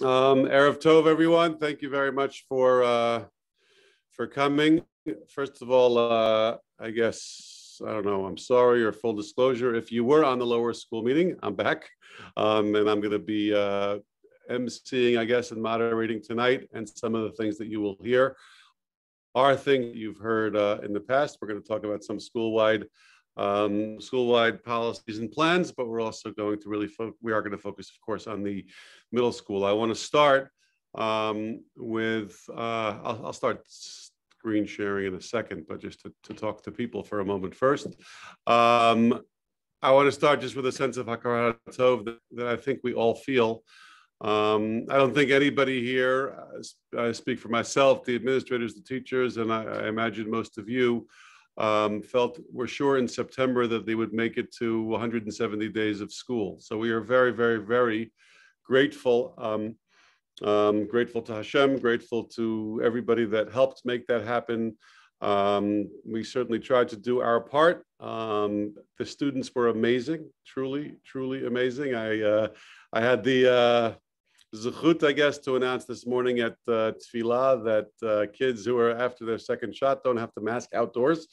Um, Erev Tov, everyone. Thank you very much for uh, for coming. First of all, uh, I guess I don't know. I'm sorry, or full disclosure, if you were on the lower school meeting, I'm back, um, and I'm going to be uh, emceeing, I guess, and moderating tonight. And some of the things that you will hear are things you've heard uh, in the past. We're going to talk about some school-wide um, school-wide policies and plans, but we're also going to really, we are going to focus, of course, on the middle school. I want to start um, with, uh, I'll, I'll, start screen sharing in a second, but just to, to talk to people for a moment first. Um, I want to start just with a sense of Hakarat Tov that, that I think we all feel. Um, I don't think anybody here, uh, I speak for myself, the administrators, the teachers, and I, I imagine most of you, um, felt were sure in September that they would make it to 170 days of school. So we are very, very, very grateful. Um, um, grateful to Hashem, grateful to everybody that helped make that happen. Um, we certainly tried to do our part. Um, the students were amazing, truly, truly amazing. I uh, I had the uh, zechut, I guess, to announce this morning at uh, Tefillah that uh, kids who are after their second shot don't have to mask outdoors.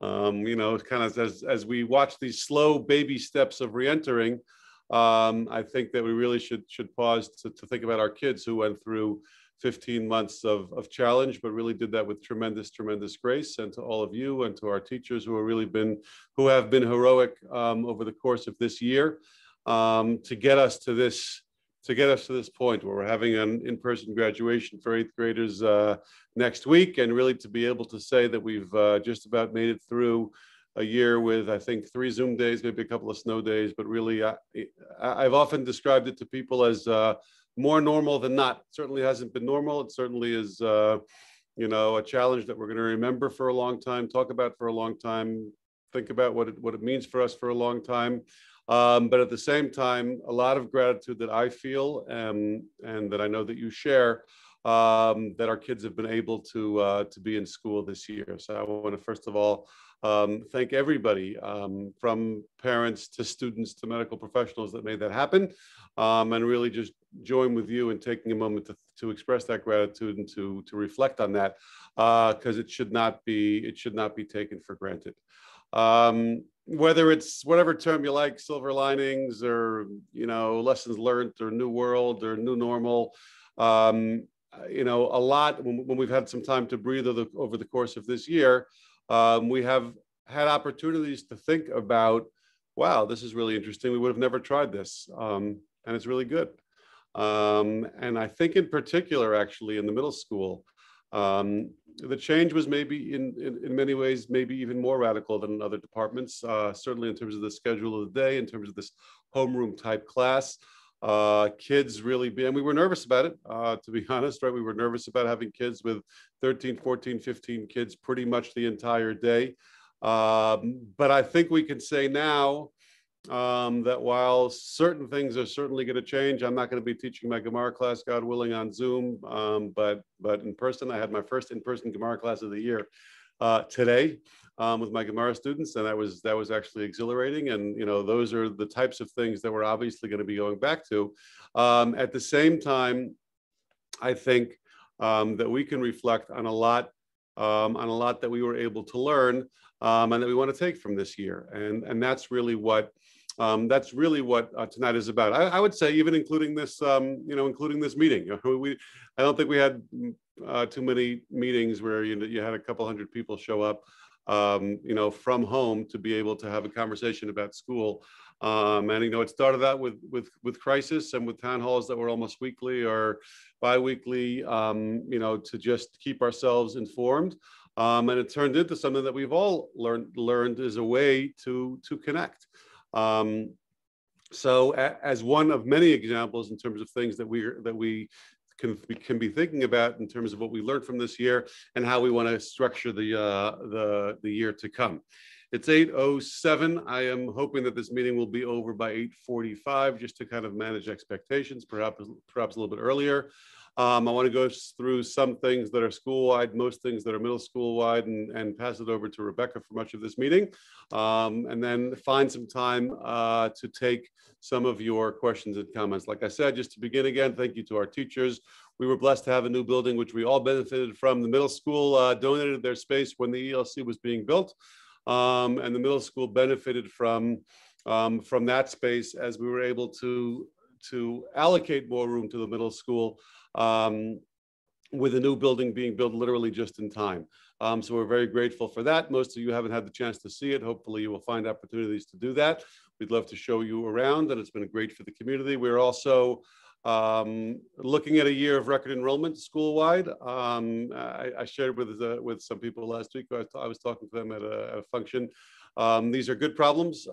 Um, you know, kind of as, as we watch these slow baby steps of reentering, um, I think that we really should should pause to, to think about our kids who went through 15 months of, of challenge, but really did that with tremendous, tremendous grace. And to all of you and to our teachers who have really been, who have been heroic um, over the course of this year um, to get us to this to get us to this point where we're having an in-person graduation for eighth graders uh, next week, and really to be able to say that we've uh, just about made it through a year with I think three Zoom days, maybe a couple of snow days, but really I, have often described it to people as uh, more normal than not. It certainly hasn't been normal. It certainly is, uh, you know, a challenge that we're going to remember for a long time, talk about for a long time, think about what it, what it means for us for a long time. Um, but at the same time, a lot of gratitude that I feel and, and that I know that you share um, that our kids have been able to, uh, to be in school this year. So I want to first of all um, thank everybody um, from parents to students to medical professionals that made that happen um, and really just join with you in taking a moment to, to express that gratitude and to, to reflect on that because uh, it should not be it should not be taken for granted. Um, whether it's whatever term you like, silver linings or you know lessons learned or new world or new normal. Um, you know, a lot when, when, we've had some time to breathe over the, over the course of this year, um, we have had opportunities to think about, wow, this is really interesting. We would have never tried this, um, and it's really good. Um, and I think in particular, actually, in the middle school, um, the change was maybe in, in, in, many ways, maybe even more radical than in other departments, uh, certainly in terms of the schedule of the day, in terms of this homeroom type class. Uh, kids really be, and we were nervous about it, uh, to be honest, right? We were nervous about having kids with 13, 14, 15 kids pretty much the entire day. Um, but I think we can say now, um, that while certain things are certainly going to change, I'm not going to be teaching my Gemara class, God willing, on Zoom, um, but but in person. I had my first in-person Gemara class of the year uh, today um, with my Gemara students, and that was that was actually exhilarating. And you know, those are the types of things that we're obviously going to be going back to. Um, at the same time, I think um, that we can reflect on a lot um, on a lot that we were able to learn um, and that we want to take from this year. And, and that's really what um, that's really what uh, tonight is about. I, I, would say, even including this, um, you know, including this meeting. We, I don't think we had mm, uh, too many meetings where you, you had a couple hundred people show up, um, you know, from home to be able to have a conversation about school. Um, and you know, it started out with with with crisis and with town halls that were almost weekly or biweekly. Um, you know, to just keep ourselves informed. Um, and it turned into something that we've all learned learned is a way to to connect. Um, so a, as one of many examples in terms of things that we that we can, can be thinking about in terms of what we learned from this year and how we want to structure the uh, the the year to come. It's 8.07. I am hoping that this meeting will be over by 8.45 just to kind of manage expectations, perhaps, perhaps a little bit earlier. Um, I want to go through some things that are school-wide, most things that are middle school-wide, and, and pass it over to Rebecca for much of this meeting. Um, and then find some time uh, to take some of your questions and comments. Like I said, just to begin again, thank you to our teachers. We were blessed to have a new building, which we all benefited from. The middle school uh, donated their space when the ELC was being built. Um, and the middle school benefited from, um, from that space as we were able to, to allocate more room to the middle school um, with a new building being built literally just in time. Um, so we're very grateful for that. Most of you haven't had the chance to see it. Hopefully you will find opportunities to do that. We'd love to show you around and it's been great for the community. We're also um, looking at a year of record enrollment school-wide. Um, I, I, shared with, uh, with some people last week. I was, I was talking to them at a, at a function. Um, these are good problems.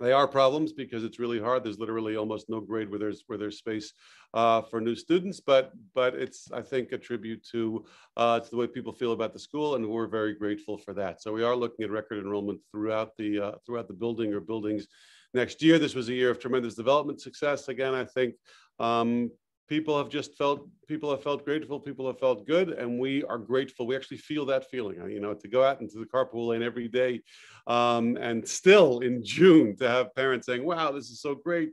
They are problems because it's really hard. There's literally almost no grade where there's where there's space uh, for new students, but but it's I think a tribute to uh, to the way people feel about the school, and we're very grateful for that. So we are looking at record enrollment throughout the uh, throughout the building or buildings next year. This was a year of tremendous development success. Again, I think um, people have just felt people have felt grateful people have felt good and we are grateful. We actually feel that feeling you know to go out into the carpool lane every day um, and still in june to have parents saying wow this is so great.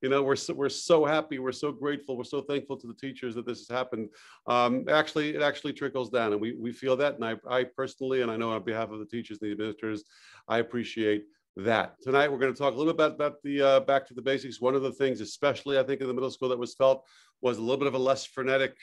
You know we're so, we're so happy we're so grateful we're so thankful to the teachers that this has happened. Um, actually it actually trickles down and we, we feel that and I, I personally and i know on behalf of the teachers and the administrators i appreciate that. Tonight, we're going to talk a little bit about, about the uh, back to the basics. One of the things, especially I think in the middle school that was felt was a little bit of a less frenetic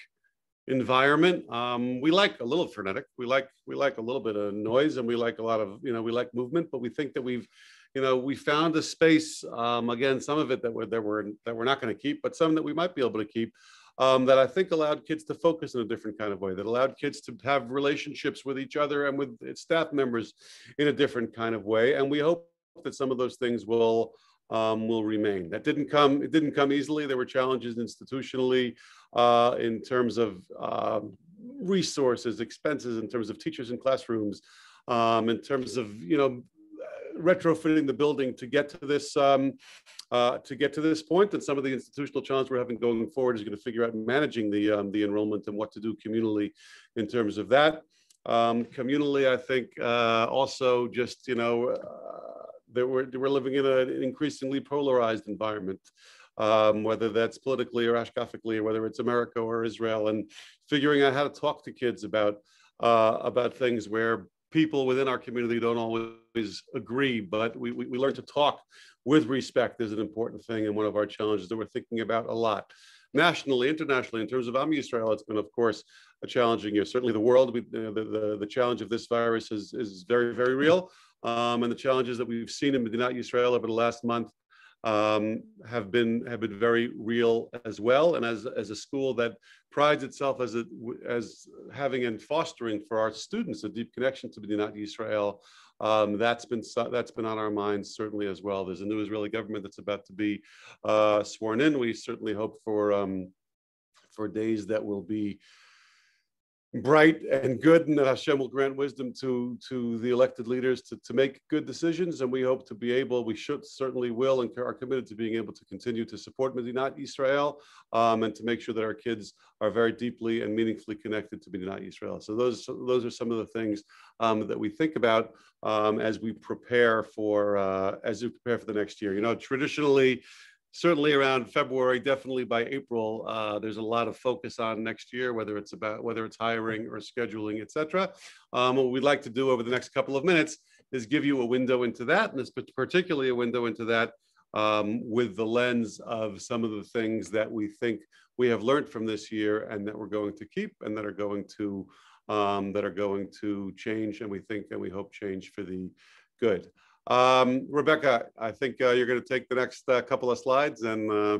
environment. Um, we like a little frenetic. We like we like a little bit of noise and we like a lot of, you know, we like movement, but we think that we've, you know, we found a space, um, again, some of it that we're, that we're, that we're not going to keep, but some that we might be able to keep um, that I think allowed kids to focus in a different kind of way, that allowed kids to have relationships with each other and with staff members in a different kind of way. And we hope that some of those things will um, will remain. That didn't come. It didn't come easily. There were challenges institutionally uh, in terms of um, resources, expenses, in terms of teachers in classrooms, um, in terms of you know retrofitting the building to get to this um, uh, to get to this point. And some of the institutional challenge we're having going forward is going to figure out managing the um, the enrollment and what to do communally in terms of that. Um, communally, I think uh, also just you know. That we're, we're living in an increasingly polarized environment, um, whether that's politically or ashkafically, or whether it's America or Israel, and figuring out how to talk to kids about uh, about things where people within our community don't always agree, but we, we, we learn to talk with respect is an important thing and one of our challenges that we're thinking about a lot. Nationally, internationally, in terms of Am Yisrael, it's been, of course, a challenging year. Certainly the world, we, the, the, the challenge of this virus is, is very, very real um, and the challenges that we've seen in Medinat Israel over the last month um, have been have been very real as well. And as, as a school that prides itself as a, as having and fostering for our students a deep connection to Medinat Israel, um, that's been that's been on our minds certainly as well. There's a new Israeli government that's about to be uh, sworn in. We certainly hope for um, for days that will be bright and good and that Hashem will grant wisdom to, to the elected leaders to, to make good decisions. And we hope to be able, we should certainly will and are committed to being able to continue to support Medinat Israel um, and to make sure that our kids are very deeply and meaningfully connected to Medinat Israel. So those, those are some of the things um, that we think about um, as we prepare for, uh, as we prepare for the next year. You know, traditionally, certainly around February, definitely by April, uh, there's a lot of focus on next year, whether it's about whether it's hiring or scheduling, et cetera. Um, what we'd like to do over the next couple of minutes is give you a window into that, and particularly a window into that um, with the lens of some of the things that we think we have learned from this year and that we're going to keep and that are going to um, that are going to change and we think and we hope change for the good. Um, Rebecca, I think uh, you're going to take the next uh, couple of slides, and uh,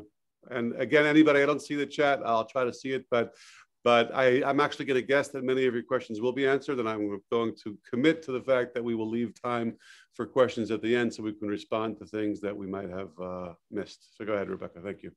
and again, anybody I don't see the chat, I'll try to see it, but but I, I'm actually going to guess that many of your questions will be answered, and I'm going to commit to the fact that we will leave time for questions at the end so we can respond to things that we might have uh, missed. So go ahead, Rebecca. Thank you.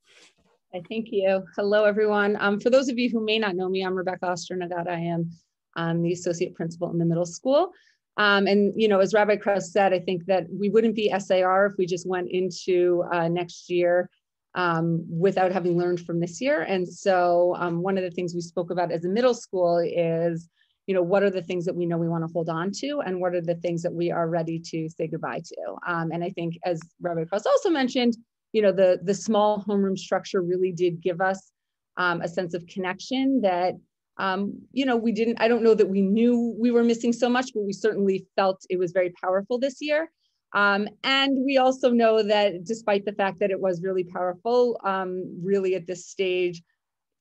I thank you. Hello, everyone. Um, for those of you who may not know me, I'm Rebecca Ostro Nagata. I am um, the associate principal in the middle school. Um, and, you know, as Rabbi Krauss said, I think that we wouldn't be SAR if we just went into uh, next year um, without having learned from this year. And so um, one of the things we spoke about as a middle school is, you know, what are the things that we know we want to hold on to and what are the things that we are ready to say goodbye to? Um, and I think as Rabbi Krauss also mentioned, you know, the, the small homeroom structure really did give us um, a sense of connection that um, you know, we didn't, I don't know that we knew we were missing so much, but we certainly felt it was very powerful this year. Um, and we also know that despite the fact that it was really powerful, um, really at this stage,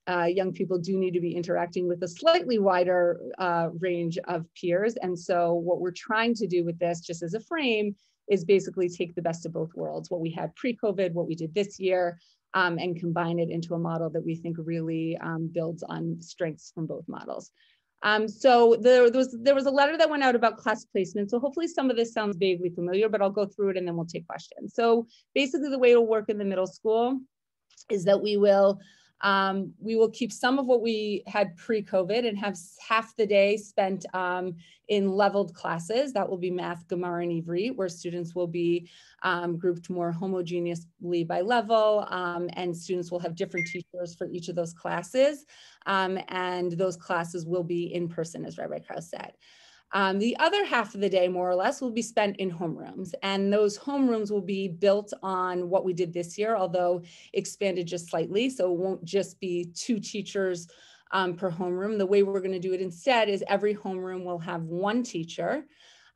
uh, young people do need to be interacting with a slightly wider uh, range of peers. And so what we're trying to do with this, just as a frame, is basically take the best of both worlds, what we had pre-COVID, what we did this year, um, and combine it into a model that we think really um, builds on strengths from both models. Um, so there, there, was, there was a letter that went out about class placement. So hopefully some of this sounds vaguely familiar, but I'll go through it and then we'll take questions. So basically the way it'll work in the middle school is that we will um, we will keep some of what we had pre-COVID and have half the day spent um, in leveled classes. That will be math, Gemara, and Ivri, where students will be um, grouped more homogeneously by level, um, and students will have different teachers for each of those classes. Um, and those classes will be in person, as Rabbi Krauss said. Um, the other half of the day, more or less, will be spent in homerooms. And those homerooms will be built on what we did this year, although expanded just slightly. So it won't just be two teachers um, per homeroom. The way we're going to do it instead is every homeroom will have one teacher.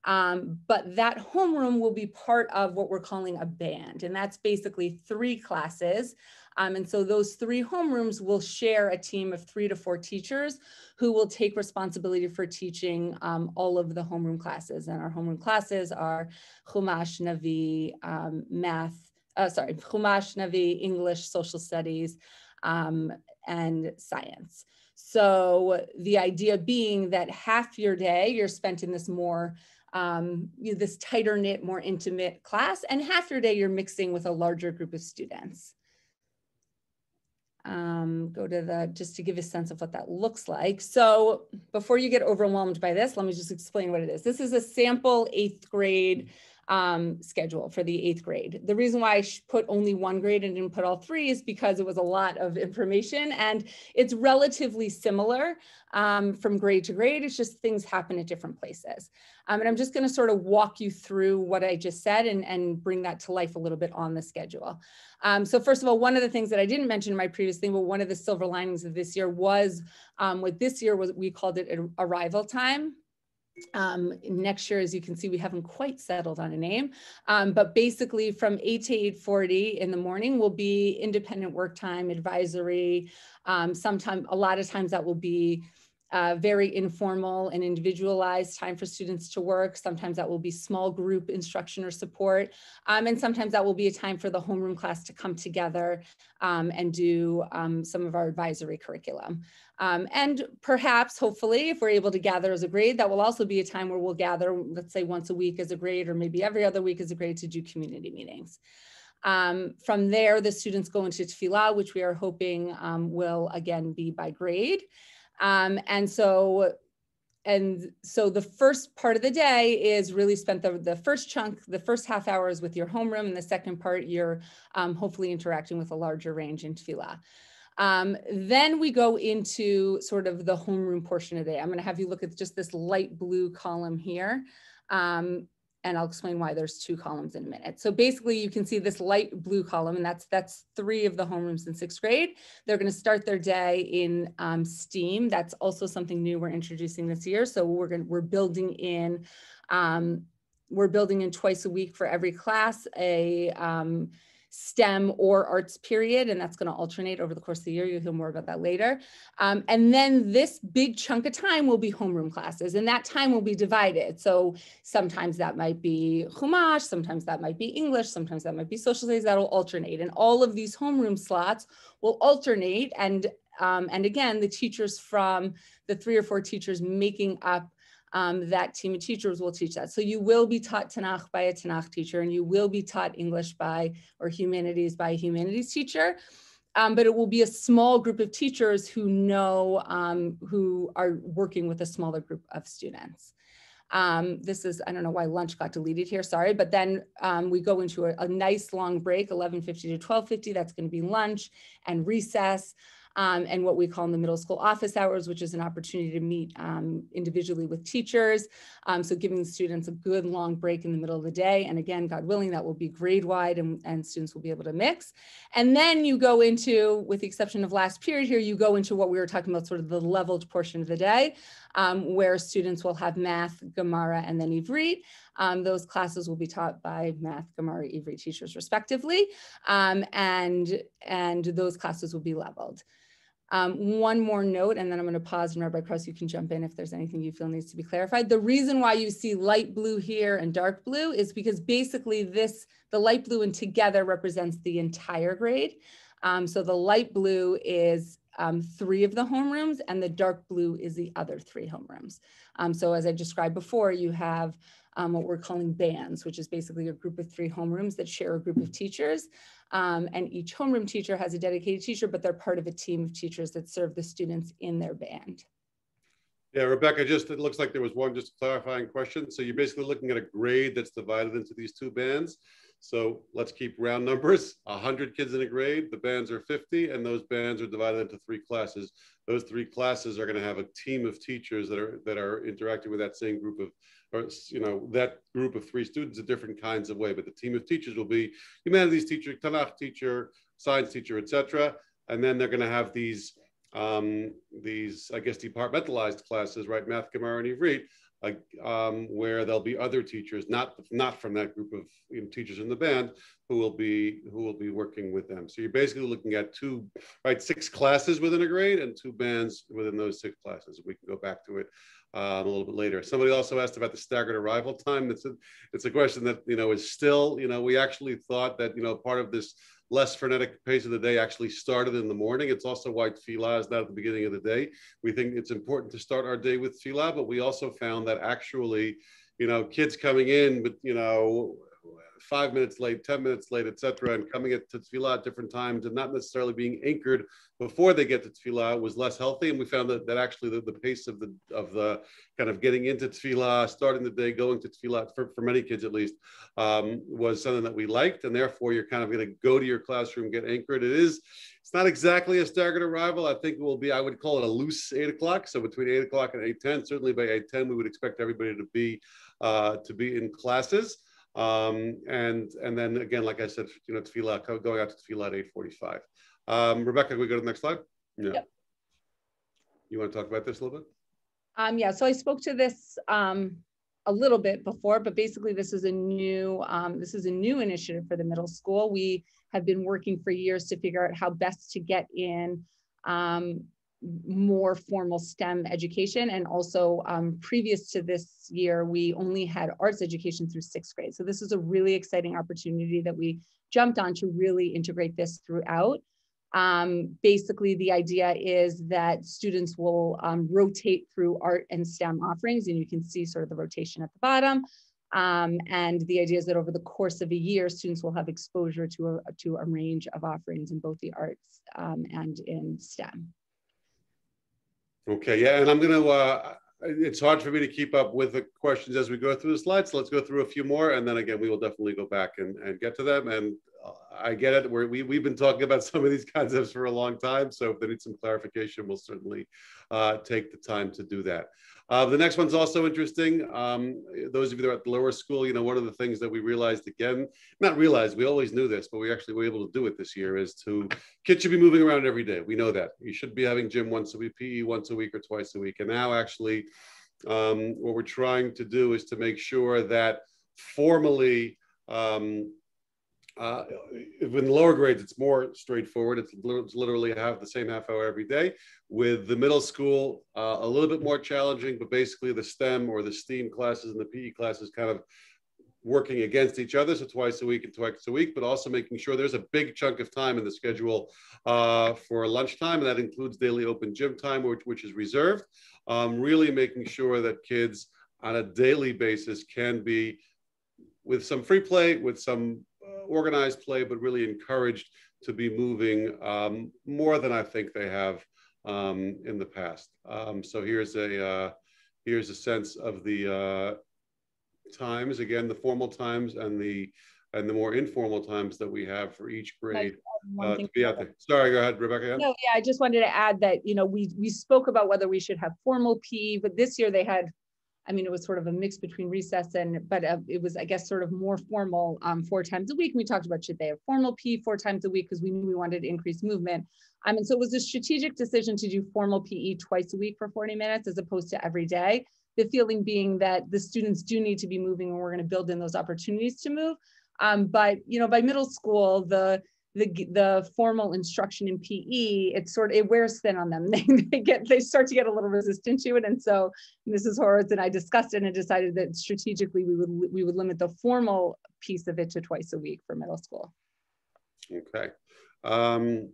Um, but that homeroom will be part of what we're calling a band. And that's basically three classes um, and so those three homerooms will share a team of three to four teachers who will take responsibility for teaching um, all of the homeroom classes. And our homeroom classes are Chumash, Navi, um, math, uh, sorry, Chumash, Navi, English, social studies, um, and science. So the idea being that half your day you're spent in this more um, you know, this tighter knit, more intimate class, and half your day you're mixing with a larger group of students um, go to the, just to give a sense of what that looks like. So before you get overwhelmed by this, let me just explain what it is. This is a sample eighth grade um, schedule for the eighth grade. The reason why I put only one grade and didn't put all three is because it was a lot of information and it's relatively similar um, from grade to grade. It's just things happen at different places. Um, and I'm just gonna sort of walk you through what I just said and, and bring that to life a little bit on the schedule. Um, so first of all, one of the things that I didn't mention in my previous thing, but one of the silver linings of this year was um, what this year was, we called it arrival time. Um, next year, as you can see, we haven't quite settled on a name, um, but basically from 8 to 8.40 in the morning will be independent work time, advisory. Um, Sometimes, a lot of times that will be uh, very informal and individualized time for students to work. Sometimes that will be small group instruction or support. Um, and sometimes that will be a time for the homeroom class to come together um, and do um, some of our advisory curriculum. Um, and perhaps, hopefully, if we're able to gather as a grade, that will also be a time where we'll gather, let's say once a week as a grade, or maybe every other week as a grade to do community meetings. Um, from there, the students go into tefillah, which we are hoping um, will again be by grade. Um, and so and so the first part of the day is really spent the, the first chunk, the first half hours with your homeroom, and the second part you're um, hopefully interacting with a larger range in tefillah. Um, then we go into sort of the homeroom portion of the day. I'm going to have you look at just this light blue column here. Um, and I'll explain why there's two columns in a minute. So basically you can see this light blue column and that's that's three of the homerooms in sixth grade. They're gonna start their day in um, STEAM. That's also something new we're introducing this year. So we're gonna, we're building in, um, we're building in twice a week for every class, a um, STEM or arts period, and that's going to alternate over the course of the year. You'll hear more about that later. Um, and then this big chunk of time will be homeroom classes, and that time will be divided. So sometimes that might be Chumash, sometimes that might be English, sometimes that might be social studies. That'll alternate, and all of these homeroom slots will alternate. And um, and again, the teachers from the three or four teachers making up um, that team of teachers will teach that. So you will be taught Tanakh by a Tanakh teacher and you will be taught English by or humanities by a humanities teacher. Um, but it will be a small group of teachers who know, um, who are working with a smaller group of students. Um, this is, I don't know why lunch got deleted here, sorry, but then um, we go into a, a nice long break, 11.50 to 12.50, that's gonna be lunch and recess um, and what we call in the middle school office hours, which is an opportunity to meet um, individually with teachers. Um, so giving students a good long break in the middle of the day. And again, God willing, that will be grade wide and, and students will be able to mix. And then you go into, with the exception of last period here, you go into what we were talking about, sort of the leveled portion of the day, um, where students will have math, Gemara, and then Ivrit. Um, those classes will be taught by math, Gemara, Ivrit teachers respectively. Um, and, and those classes will be leveled. Um, one more note, and then I'm going to pause and Rabbi Krauss, you can jump in if there's anything you feel needs to be clarified. The reason why you see light blue here and dark blue is because basically this, the light blue and together represents the entire grade. Um, so the light blue is um, three of the homerooms and the dark blue is the other three homerooms. Um, so as I described before, you have um, what we're calling bands, which is basically a group of three homerooms that share a group of teachers. Um, and each homeroom teacher has a dedicated teacher, but they're part of a team of teachers that serve the students in their band. Yeah, Rebecca, just it looks like there was one just clarifying question. So you're basically looking at a grade that's divided into these two bands. So let's keep round numbers, 100 kids in a grade, the bands are 50, and those bands are divided into three classes. Those three classes are gonna have a team of teachers that are, that are interacting with that same group of or you know that group of three students in different kinds of way. But the team of teachers will be humanities teacher, Tanakh teacher, science teacher, etc. And then they're going to have these um, these I guess departmentalized classes, right? Math, Gemara, and Ivrit, um, where there'll be other teachers, not not from that group of you know, teachers in the band, who will be who will be working with them. So you're basically looking at two, right, six classes within a grade and two bands within those six classes. We can go back to it um, a little bit later. Somebody also asked about the staggered arrival time. It's a, it's a question that, you know, is still, you know, we actually thought that, you know, part of this less frenetic pace of the day actually started in the morning. It's also why tefillah is not at the beginning of the day. We think it's important to start our day with tefillah, but we also found that actually, you know, kids coming in, but, you know, five minutes late, 10 minutes late, etc., and coming at to tefillah at different times and not necessarily being anchored before they get to tefillah was less healthy. And we found that, that actually the, the pace of the of the kind of getting into tefillah, starting the day, going to tefillah, for, for many kids at least, um, was something that we liked. And therefore, you're kind of going to go to your classroom, get anchored. It is, it's not exactly a staggered arrival. I think it will be, I would call it a loose eight o'clock. So between eight o'clock and 8.10, certainly by 8.10, we would expect everybody to be uh, to be in classes. Um, and and then again, like I said, you know, tefillah going out to tefillah at eight forty-five. Um, Rebecca, can we go to the next slide? Yeah. Yep. You want to talk about this a little bit? Um, yeah. So I spoke to this um, a little bit before, but basically this is a new um, this is a new initiative for the middle school. We have been working for years to figure out how best to get in um, more formal STEM education. And also um, previous to this year, we only had arts education through sixth grade. So this is a really exciting opportunity that we jumped on to really integrate this throughout. Um, basically, the idea is that students will um, rotate through art and STEM offerings, and you can see sort of the rotation at the bottom. Um, and the idea is that over the course of a year, students will have exposure to a, to a range of offerings in both the arts um, and in STEM. Okay, yeah, and I'm going to, uh, it's hard for me to keep up with the questions as we go through the slides. So let's go through a few more. And then again, we will definitely go back and, and get to them. And uh, I get it. We're, we, we've been talking about some of these concepts for a long time. So if they need some clarification, we'll certainly uh, take the time to do that. Uh, the next one's also interesting. Um, those of you that are at the lower school, you know, one of the things that we realized again, not realized, we always knew this, but we actually were able to do it this year is to, kids should be moving around every day. We know that. You should be having gym once a week, PE once a week or twice a week. And now actually, um, what we're trying to do is to make sure that formally um, uh, in lower grades, it's more straightforward. It's, it's literally have the same half hour every day. With the middle school, uh, a little bit more challenging, but basically the STEM or the STEAM classes and the PE classes kind of working against each other, so twice a week and twice a week, but also making sure there's a big chunk of time in the schedule uh, for lunchtime, and that includes daily open gym time, which, which is reserved. Um, really making sure that kids on a daily basis can be with some free play, with some organized play, but really encouraged to be moving um, more than I think they have um, in the past. Um, so here's a uh, here's a sense of the uh, times, again, the formal times and the and the more informal times that we have for each grade uh, to be out there. Sorry, go ahead, Rebecca. No, yeah, I just wanted to add that, you know, we, we spoke about whether we should have formal P, but this year they had, I mean, it was sort of a mix between recess and, but uh, it was, I guess, sort of more formal um, four times a week. We talked about should they have formal PE four times a week because we knew we wanted to increase movement. Um, and so it was a strategic decision to do formal PE twice a week for 40 minutes as opposed to every day. The feeling being that the students do need to be moving and we're going to build in those opportunities to move. Um, but you know, by middle school, the the the formal instruction in PE, it sort of it wears thin on them. They, they get they start to get a little resistant to it, and so Mrs. Horowitz and I discussed it and decided that strategically we would we would limit the formal piece of it to twice a week for middle school. Okay. Um,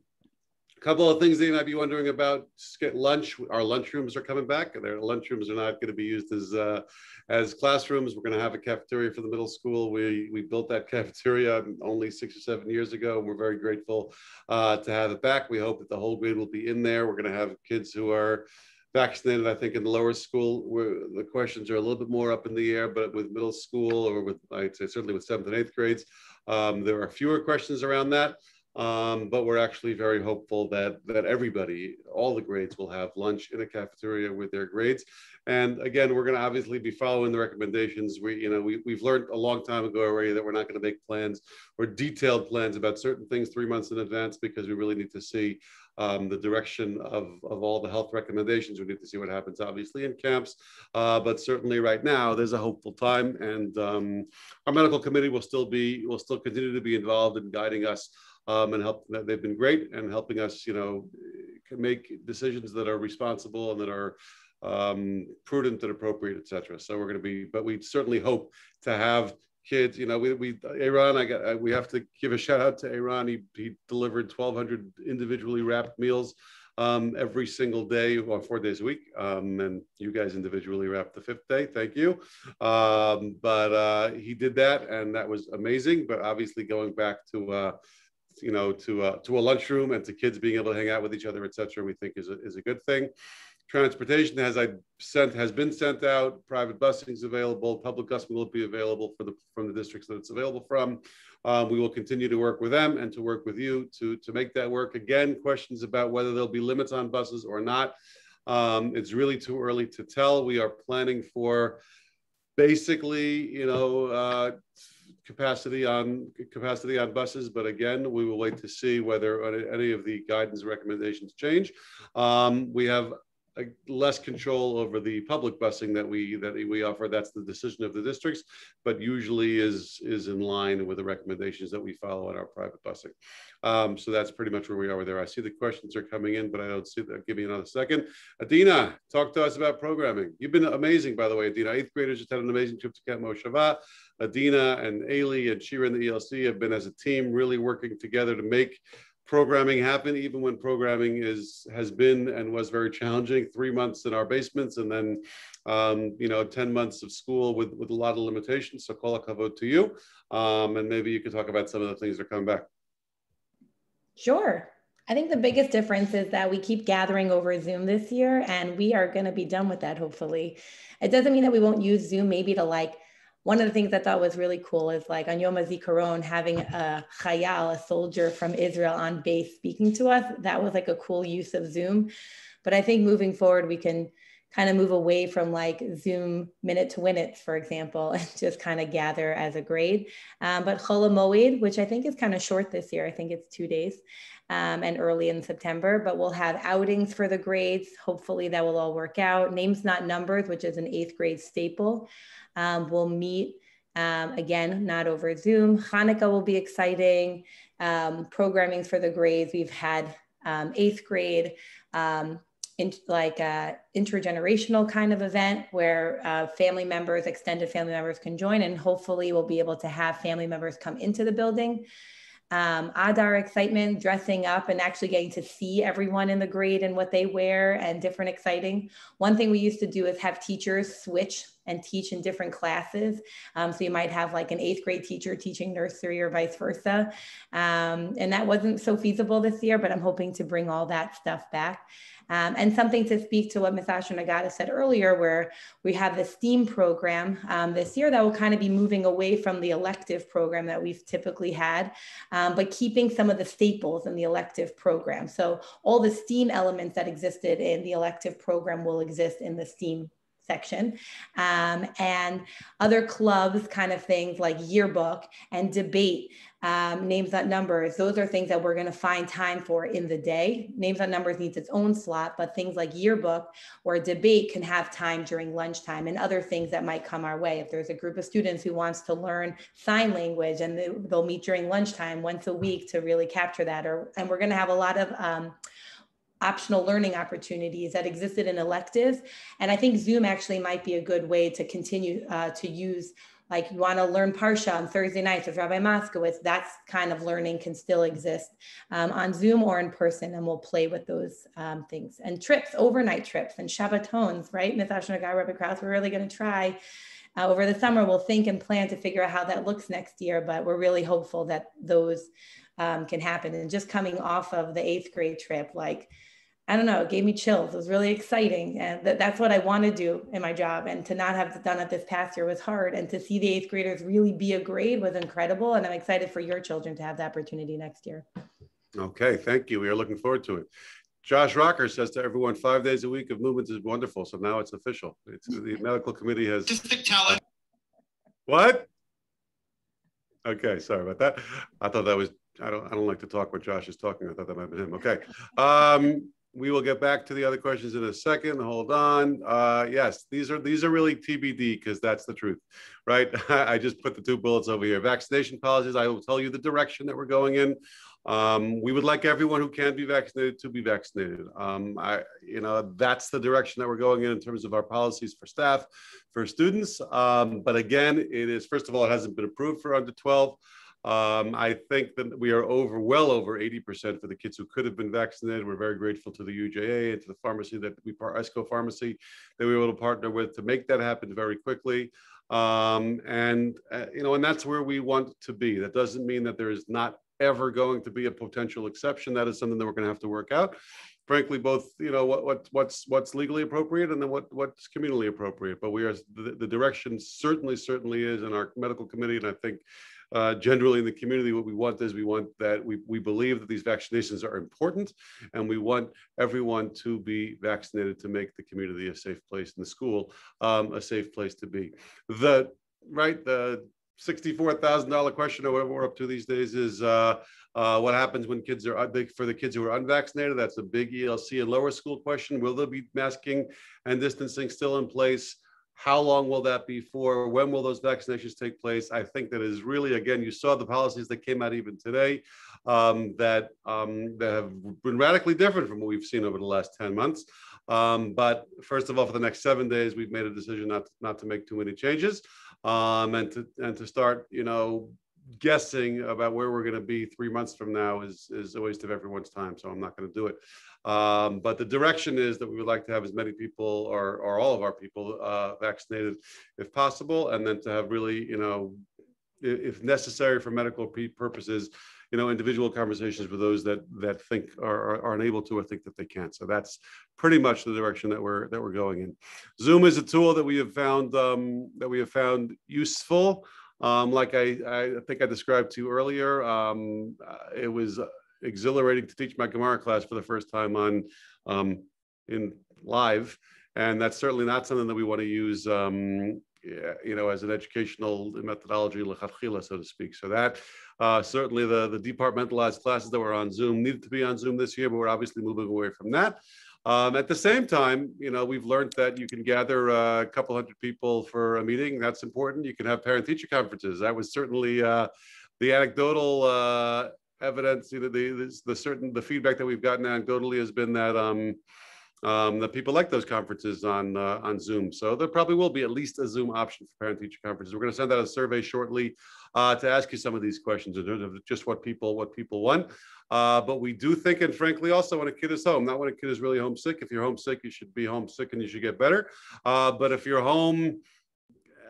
couple of things that you might be wondering about. Lunch. Our lunchrooms are coming back. Their lunchrooms are not going to be used as uh, as classrooms. We're going to have a cafeteria for the middle school. We we built that cafeteria only six or seven years ago, and we're very grateful uh, to have it back. We hope that the whole grade will be in there. We're going to have kids who are vaccinated. I think in the lower school, where the questions are a little bit more up in the air, but with middle school or with I'd say certainly with seventh and eighth grades, um, there are fewer questions around that. Um, but we're actually very hopeful that that everybody, all the grades, will have lunch in a cafeteria with their grades. And again, we're going to obviously be following the recommendations. We, you know, we, we've learned a long time ago already that we're not going to make plans or detailed plans about certain things three months in advance because we really need to see um, the direction of, of all the health recommendations. We need to see what happens, obviously, in camps. Uh, but certainly, right now, there's a hopeful time, and um, our medical committee will still be will still continue to be involved in guiding us um, and help. They've been great and helping us, you know, make decisions that are responsible and that are um, prudent and appropriate, etc. So we're going to be, but we certainly hope to have kids. You know, we, we Aaron, I got, we have to give a shout out to Aaron. He, he delivered 1,200 individually wrapped meals um, every single day or four days a week. Um, and you guys individually wrapped the fifth day. Thank you. Um, but uh, he did that, and that was amazing. But obviously, going back to uh, you know, to uh, to a lunchroom and to kids being able to hang out with each other, etc. we think is a, is a good thing. Transportation has I sent has been sent out. Private busing is available. Public busing will be available for the from the districts that it's available from. Um, we will continue to work with them and to work with you to to make that work. Again, questions about whether there'll be limits on buses or not. Um, it's really too early to tell. We are planning for basically, you know, uh, capacity on capacity on buses, but again, we will wait to see whether any of the guidance recommendations change. Um, we have less control over the public busing that we that we offer. That's the decision of the districts, but usually is is in line with the recommendations that we follow on our private busing. Um, so that's pretty much where we are there. I see the questions are coming in, but I don't see that. Give me another second. Adina, talk to us about programming. You've been amazing, by the way, Adina. Eighth graders just had an amazing trip to Camp Moshava. Adina and Ailey and Shira and the ELC have been as a team really working together to make programming happen, even when programming is has been and was very challenging. Three months in our basements, and then um, you know ten months of school with with a lot of limitations. So kol hakavod to you, um, and maybe you could talk about some of the things that are coming back. Sure. I think the biggest difference is that we keep gathering over Zoom this year, and we are going to be done with that hopefully. It doesn't mean that we won't use Zoom maybe to like one of the things I thought was really cool is like on Yom HaZikaron, having a chayal, a soldier from Israel on base speaking to us. That was like a cool use of Zoom. But I think moving forward, we can kind of move away from like Zoom minute to minutes, for example, and just kind of gather as a grade. Um, but Chol Hamoed, which I think is kind of short this year, I think it's two days um, and early in September, but we'll have outings for the grades. Hopefully that will all work out. Names Not Numbers, which is an eighth grade staple. Um, we'll meet um, again, not over Zoom. Hanukkah will be exciting. Um, programming for the grades. We've had um, eighth grade, um, in, like a intergenerational kind of event where uh, family members, extended family members can join, and hopefully we'll be able to have family members come into the building um, Adar excitement, dressing up and actually getting to see everyone in the grade and what they wear and different exciting. One thing we used to do is have teachers switch and teach in different classes. Um, so you might have like an eighth grade teacher teaching nursery or vice versa. Um, and that wasn't so feasible this year, but I'm hoping to bring all that stuff back. Um, and something to speak to what Ms. Ostro-Nagata said earlier, where we have the STEAM program um, this year that will kind of be moving away from the elective program that we've typically had, um, but keeping some of the staples in the elective program. So all the STEAM elements that existed in the elective program will exist in the STEAM section um, and other clubs kind of things like yearbook and debate um, names not numbers those are things that we're going to find time for in the day. Names not numbers needs its own slot but things like yearbook or debate can have time during lunchtime and other things that might come our way. If there's a group of students who wants to learn sign language and they, will meet during lunchtime once a week to really capture that or and we're going to have a lot of um, optional learning opportunities that existed in electives. And I think Zoom actually might be a good way to continue uh, to use like you want to learn Parsha on Thursday nights with Rabbi Moskowitz, that kind of learning can still exist um, on Zoom or in person, and we'll play with those um, things. And trips, overnight trips, and Shabbatons, right? Ms. Ostro-Nagata, Rabbi Krauss, we're really going to try uh, over the summer. We'll think and plan to figure out how that looks next year, but we're really hopeful that those um, can happen. And just coming off of the eighth grade trip, like I don't know, it gave me chills. It was really exciting. And th- that's what I want to do in my job. And to not have done it this past year was hard. And to see the eighth graders really be a grade was incredible. And I'm excited for your children to have the opportunity next year. Okay, thank you. We are looking forward to it. Josh Rocker says to everyone, five days a week of movement is wonderful. So now it's official. It's, the medical committee has. Just tell it. What? Okay, sorry about that. I thought that was I don't I don't like to talk when Josh is talking. I thought that might have been him. Okay. Um, we will get back to the other questions in a second. Hold on. Uh, yes, these are these are really TBD because that's the truth, right? I just put the two bullets over here. Vaccination policies. I will tell you the direction that we're going in. Um, we would like everyone who can be vaccinated to be vaccinated. Um, I, you know, that's the direction that we're going in in terms of our policies for staff, for students. Um, but again, it is first of all, it hasn't been approved for under 12. Um, I think that we are over, well over 80% for the kids who could have been vaccinated. We're very grateful to the UJA and to the pharmacy that we, ESCO Pharmacy, that we were able to partner with to make that happen very quickly. Um, and, uh, you know, and that's where we want to be. That doesn't mean that there is not ever going to be a potential exception. That is something that we're going to have to work out. Frankly, both you know what, what what's what's legally appropriate and then what what's communally appropriate. But we are the, the direction certainly certainly is in our medical committee, and I think uh, generally in the community, what we want is we want that we, we believe that these vaccinations are important and we want everyone to be vaccinated to make the community a safe place and the school um, a safe place to be. The right, the $64,000 question or whatever we're up to these days is uh, uh, what happens when kids are big for the kids who are unvaccinated? That's a big ELC and lower school question. Will there be masking and distancing still in place? How long will that be for? When will those vaccinations take place? I think that is really, again, you saw the policies that came out even today um, that, um, that have been radically different from what we've seen over the last 10 months. Um, but first of all, for the next seven days, we've made a decision not to, not to make too many changes um, and to and to start, you know, guessing about where we're going to be three months from now is is a waste of everyone's time. So I'm not going to do it. Um, but the direction is that we would like to have as many people or, or all of our people uh, vaccinated if possible, and then to have really, you know, if necessary for medical purposes, you know, individual conversations with those that that think are, are, unable to or think that they can't. So that's pretty much the direction that we're that we're going in. Zoom is a tool that we have found um, that we have found useful. Um, like I, I think I described to you earlier, um, it was exhilarating to teach my Gemara class for the first time on um, in live, and that's certainly not something that we want to use, um, you know, as an educational methodology, so to speak. So that uh, certainly the the departmentalized classes that were on Zoom needed to be on Zoom this year, but we're obviously moving away from that. Um, at the same time, you know, we've learned that you can gather uh, a couple hundred people for a meeting. That's important. You can have parent-teacher conferences. That was certainly uh, the anecdotal uh, evidence, you know, the, the certain the feedback that we've gotten anecdotally has been that um, um, that people like those conferences on uh, on Zoom. So there probably will be at least a Zoom option for parent-teacher conferences. We're going to send out a survey shortly uh, to ask you some of these questions in terms of just what people what people want. Uh, but we do think, and frankly, also when a kid is home, not when a kid is really homesick. If you're homesick, you should be homesick and you should get better. Uh, but if you're home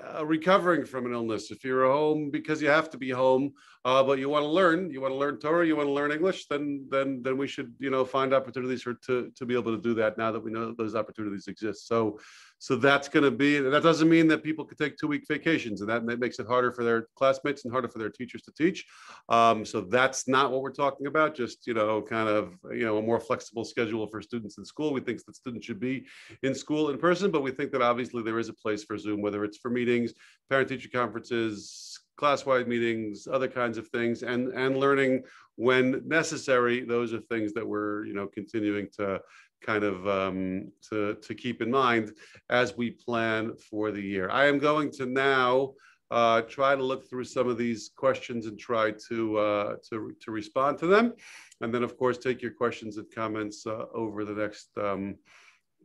uh, recovering from an illness, if you're home because you have to be home, uh, but you want to learn, you want to learn Torah, you want to learn English, then then then we should you know find opportunities for to to be able to do that now that we know those opportunities exist. So so that's going to be, that doesn't mean that people could take two week vacations and that makes it harder for their classmates and harder for their teachers to teach. Um, so that's not what we're talking about. Just, you know, kind of, you know, a more flexible schedule for students in school. We think that students should be in school in person, but we think that obviously there is a place for Zoom, whether it's for meetings, parent teacher conferences, class-wide meetings, other kinds of things, and and learning when necessary. Those are things that we're you know continuing to kind of um, to, to keep in mind as we plan for the year. I am going to now uh, try to look through some of these questions and try to, uh, to, to respond to them. And then of course, take your questions and comments uh, over the next um,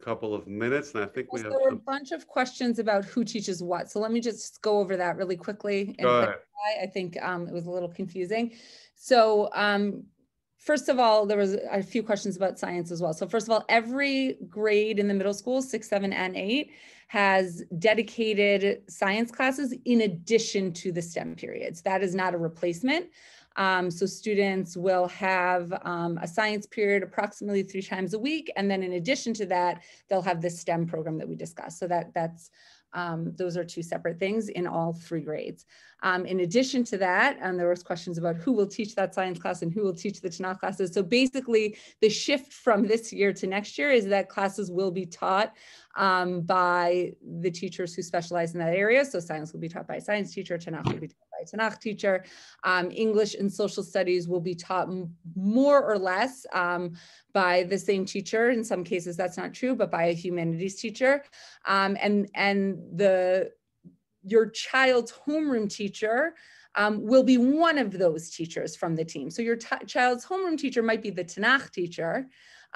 couple of minutes. And I think we have there were a bunch of questions about who teaches what. So let me just go over that really quickly. And I think um, it was a little confusing. So um, first of all, there was a few questions about science as well. So first of all, every grade in the middle school, six, seven, and eight, has dedicated science classes in addition to the STEM periods. That is not a replacement. Um, so students will have um, a science period approximately three times a week. And then in addition to that, they'll have the STEM program that we discussed. So that that's um, those are two separate things in all three grades. Um, in addition to that, and there was questions about who will teach that science class and who will teach the Tanakh classes. So basically the shift from this year to next year is that classes will be taught um, by the teachers who specialize in that area. So science will be taught by a science teacher, Tanakh will be taught Tanakh teacher. Um, English and social studies will be taught more or less um, by the same teacher. In some cases, that's not true, but by a humanities teacher. Um, and, and the your child's homeroom teacher um, will be one of those teachers from the team. So your child's homeroom teacher might be the Tanakh teacher,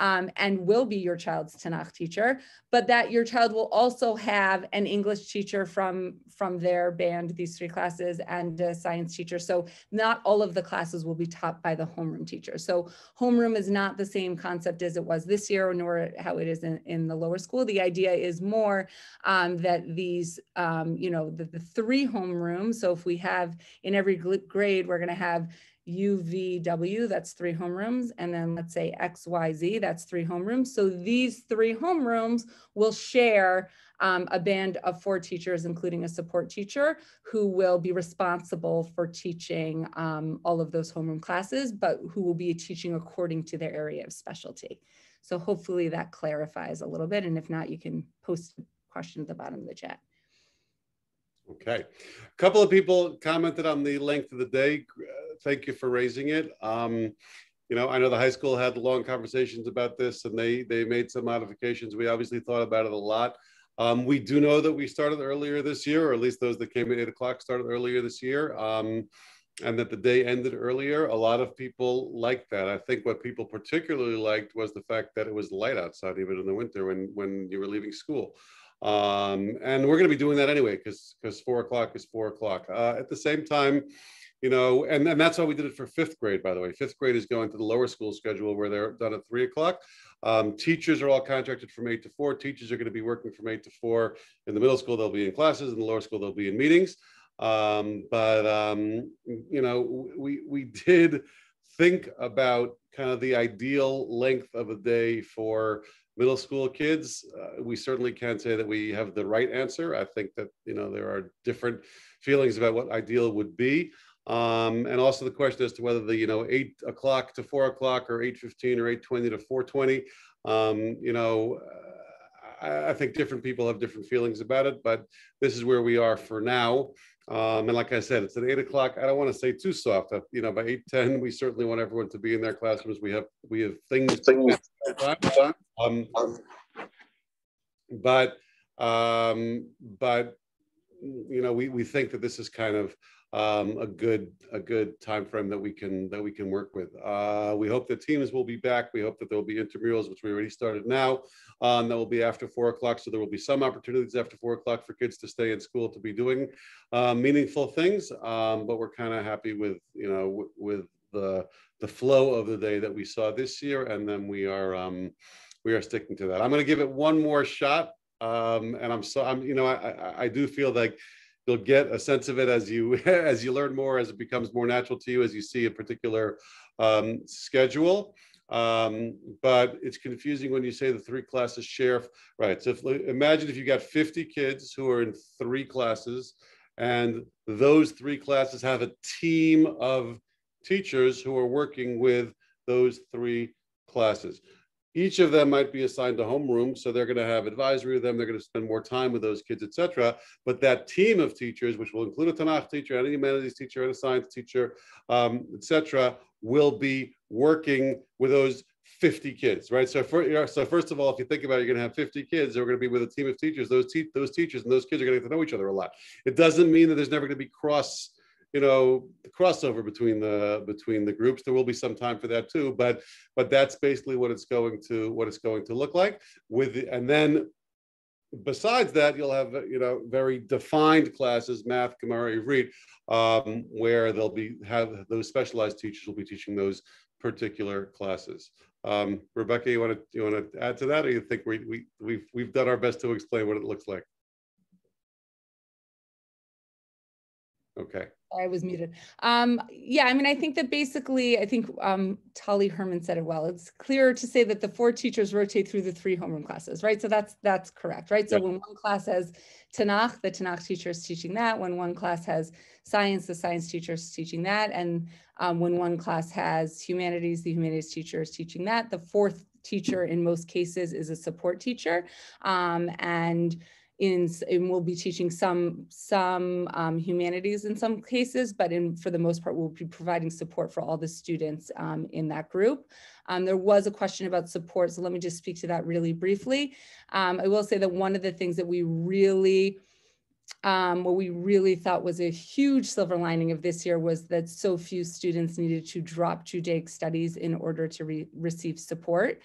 um, and will be your child's Tanakh teacher, but that your child will also have an English teacher from, from their band, these three classes, and a science teacher. So not all of the classes will be taught by the homeroom teacher. So homeroom is not the same concept as it was this year, nor how it is in, in the lower school. The idea is more um, that these, um, you know, the, the three homerooms. So if we have in every grade, we're going to have UVW, that's three homerooms, and then let's say XYZ, that's three homerooms. So these three homerooms will share um, a band of four teachers, including a support teacher, who will be responsible for teaching um, all of those homeroom classes, but who will be teaching according to their area of specialty. So hopefully that clarifies a little bit. And if not, you can post a question at the bottom of the chat. Okay. A couple of people commented on the length of the day. Thank you for raising it. Um, you know, I know the high school had long conversations about this and they they made some modifications. We obviously thought about it a lot. Um, we do know that we started earlier this year, or at least those that came at eight o'clock started earlier this year. Um, and that the day ended earlier. A lot of people liked that. I think what people particularly liked was the fact that it was light outside, even in the winter when when you were leaving school. Um, and we're going to be doing that anyway because because four o'clock is four o'clock. Uh, at the same time, you know, and, and that's how we did it for fifth grade, by the way. Fifth grade is going to the lower school schedule where they're done at three o'clock. Um, teachers are all contracted from eight to four. Teachers are going to be working from eight to four. In the middle school, they'll be in classes. In the lower school, they'll be in meetings. Um, but um, you know, we we did think about kind of the ideal length of a day for middle school kids. Uh, we certainly can't say that we have the right answer. I think that you know there are different feelings about what ideal would be. Um, and also the question as to whether the you know eight o'clock to four o'clock or eight fifteen or eight twenty to four twenty. Um, you know, I, I, think different people have different feelings about it, but this is where we are for now. Um, and like I said, it's at eight o'clock. I don't want to say too soft. Uh, you know, by eight ten, we certainly want everyone to be in their classrooms. We have we have things. things. Um, but um, but you know, we we think that this is kind of um, a good a good time frame that we can that we can work with. Uh, we hope the teams will be back. We hope that there will be intramurals, which we already started now. Um, that will be after four o'clock, so there will be some opportunities after four o'clock for kids to stay in school to be doing uh, meaningful things. Um, but we're kind of happy with you know with the the flow of the day that we saw this year, and then we are um, we are sticking to that. I'm going to give it one more shot, um, and I'm so I'm you know I, I, I do feel like you'll get a sense of it as you as you learn more, as it becomes more natural to you, as you see a particular um, schedule. Um, but it's confusing when you say the three classes share. Right. So if, imagine if you got 50 kids who are in three classes, and those three classes have a team of teachers who are working with those three classes. Each of them might be assigned a homeroom, so they're going to have advisory with them. They're going to spend more time with those kids, etc. But that team of teachers, which will include a Tanakh teacher, and a humanities teacher, and a science teacher, um, etc., will be working with those 50 kids, right? So, for, so first of all, if you think about it, you're going to have 50 kids. They're going to be with a team of teachers. Those te- those teachers and those kids are going to get to know each other a lot. It doesn't mean that there's never going to be cross you know the crossover between the between the groups. There will be some time for that too but but that's basically what it's going to what it's going to look like with and then besides that you'll have you know very defined classes math gemara ivrit um, where they'll be have those specialized teachers will be teaching those particular classes. Um, rebecca you want to you want to add to that or you think we, we we've we've done our best to explain what it looks like okay I was muted. Um, yeah, I mean, I think that basically, I think um, Tali Herman said it well. It's clear to say that the four teachers rotate through the three homeroom classes, right? So that's that's correct, right? So when one class has Tanakh, the Tanakh teacher is teaching that. When one class has science, the science teacher is teaching that. And um, when one class has humanities, the humanities teacher is teaching that. The fourth teacher in most cases is a support teacher. Um, and in, and we'll be teaching some some um, humanities in some cases, but in for the most part, we'll be providing support for all the students um, in that group. Um, there was a question about support, so let me just speak to that really briefly. Um, I will say that one of the things that we really um, what we really thought was a huge silver lining of this year was that so few students needed to drop Judaic studies in order to re receive support.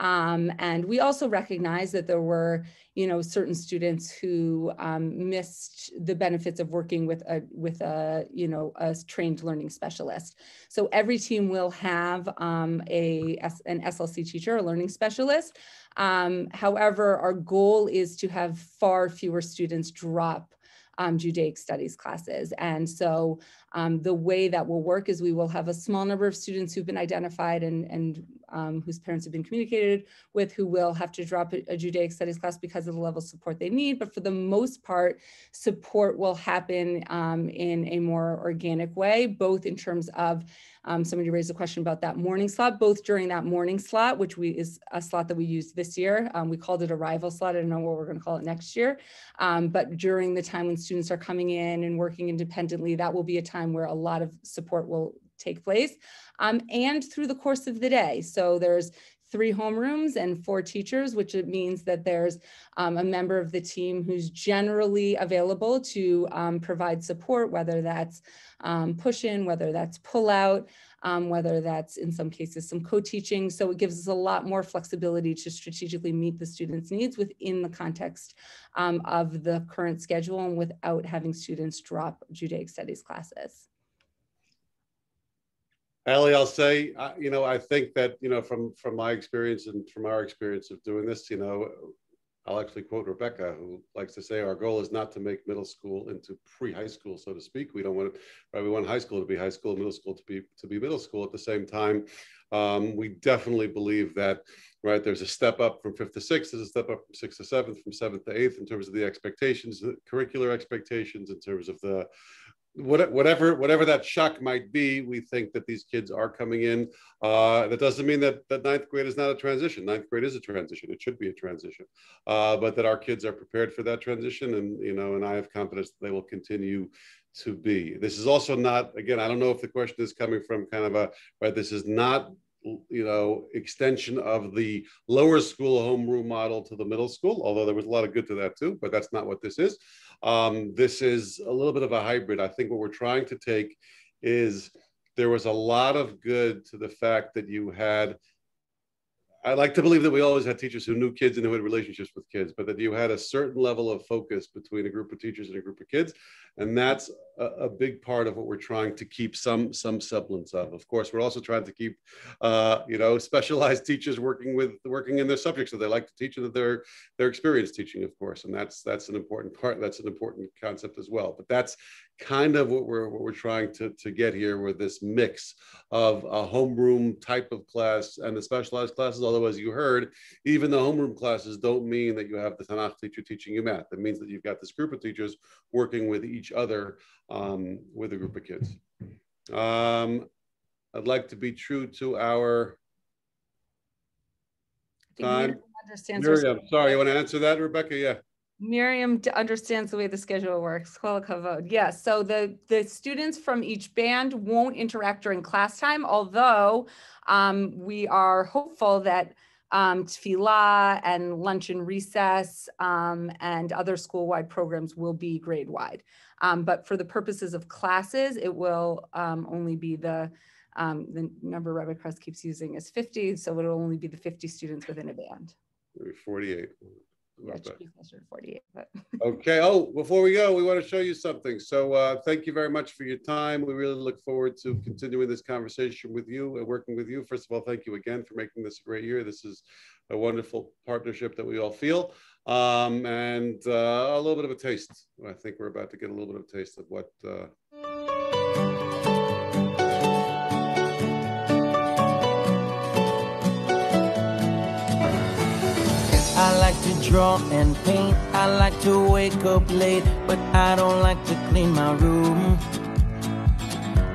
Um, and we also recognize that there were, you know, certain students who um, missed the benefits of working with a with a you know a trained learning specialist. So every team will have um, a an SLC teacher, a learning specialist. Um, however, our goal is to have far fewer students drop um, Judaic studies classes. And so um, the way that will work is we will have a small number of students who've been identified and, and um, whose parents have been communicated with who will have to drop a, a, Judaic studies class because of the level of support they need. But for the most part, support will happen um, in a more organic way, both in terms of um, somebody raised a question about that morning slot, both during that morning slot, which we is a slot that we used this year. Um, we called it a rival slot. I don't know what we're going to call it next year. Um, but during the time when students are coming in and working independently, that will be a time where a lot of support will take place um, and through the course of the day. So there's three homerooms and four teachers, which it means that there's um, a member of the team who's generally available to um, provide support, whether that's um, push in, whether that's pull out, um, whether that's in some cases some co-teaching. So it gives us a lot more flexibility to strategically meet the students' needs within the context um, of the current schedule and without having students drop Judaic studies classes. Ali, I'll say, uh, you know, I think that, you know, from from my experience and from our experience of doing this, you know, I'll actually quote Rebecca, who likes to say, our goal is not to make middle school into pre-high school, so to speak. We don't want to, right? We want high school to be high school, middle school to be to be middle school. At the same time, um, we definitely believe that, right? There's a step up from fifth to sixth, there's a step up from sixth to seventh, from seventh to eighth in terms of the expectations, the curricular expectations, in terms of the whatever whatever that shock might be, we think that these kids are coming in. Uh, that doesn't mean that that ninth grade is not a transition. Ninth grade is a transition. It should be a transition, uh, but that our kids are prepared for that transition, and you know, and I have confidence that they will continue to be. This is also not again. I don't know if the question is coming from kind of a right. This is not you know extension of the lower school homeroom model to the middle school although there was a lot of good to that too but that's not what this is um, this is a little bit of a hybrid. I think what we're trying to take is there was a lot of good to the fact that you had I like to believe that we always had teachers who knew kids and who had relationships with kids, but that you had a certain level of focus between a group of teachers and a group of kids, and that's a, a big part of what we're trying to keep some some semblance of. Of course, we're also trying to keep, uh, you know, specialized teachers working with working in their subjects that they like to teach and that they're they're experienced teaching, of course, and that's that's an important part. That's an important concept as well. But that's kind of what we're what we're trying to to get here with this mix of a homeroom type of class and the specialized classes. Although, as you heard, even the homeroom classes don't mean that you have the Tanakh teacher teaching you math. It means that you've got this group of teachers working with each other um, with a group of kids. Um, I'd like to be true to our time. Miriam understands Miriam, sorry, you want to answer that, Rebecca? Yeah. Miriam understands the way the schedule works. Yes, so the, the students from each band won't interact during class time, although um, we are hopeful that um, tefillah and lunch and recess um, and other school-wide programs will be grade-wide. Um, but for the purposes of classes, it will um, only be the, um, the number Rabbi Krauss keeps using is 50, so it'll only be the 50 students within a band. 48. Yeah, it should be closer to 48, but. Okay. Oh, before we go, we want to show you something. So uh, thank you very much for your time. We really look forward to continuing this conversation with you and working with you. First of all, thank you again for making this a great year. This is a wonderful partnership that we all feel. Um, and uh, a little bit of a taste. I think we're about to get a little bit of a taste of what uh, like to draw and paint. I like to wake up late, but I don't like to clean my room.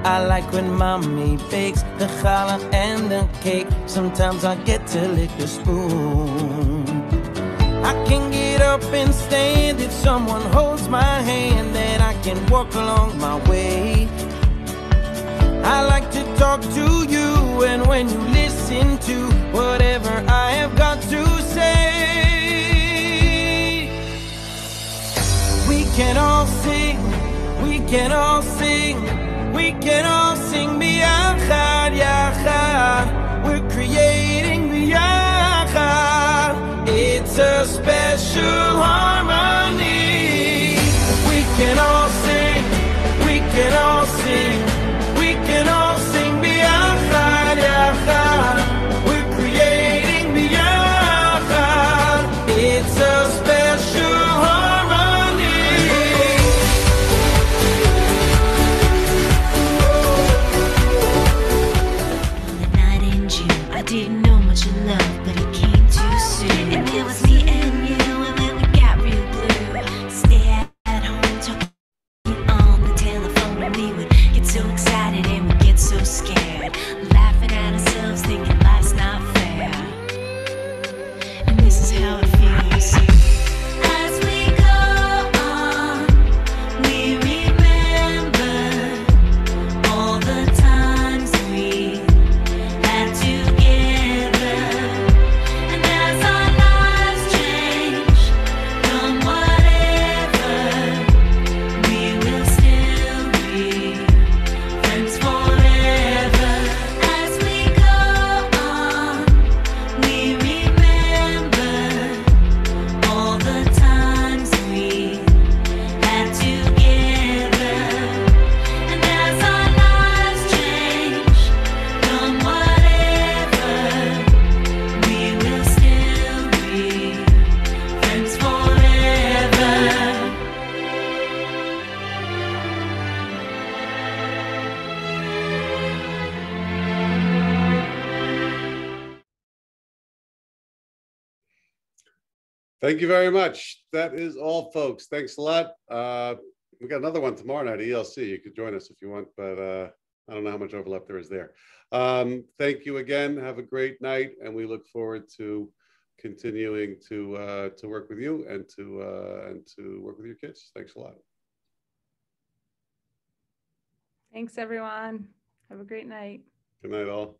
I like when mommy bakes the challah and the cake. Sometimes I get to lick the spoon. I can get up and stand if someone holds my hand, then I can walk along my way. I like to talk to you, and when you listen to whatever I can all sing, we can all sing, we can all sing biyachad, yachad. We're creating biyachad. It's a special harmony. We can all sing, we can all Thank you very much. That is all, folks. Thanks a lot. Uh, we got another one tomorrow night, at ELC. You could join us if you want, but uh, I don't know how much overlap there is there. Um, thank you again. Have a great night, and we look forward to continuing to uh, to work with you and to uh, and to work with your kids. Thanks a lot. Thanks, everyone. Have a great night. Good night, all.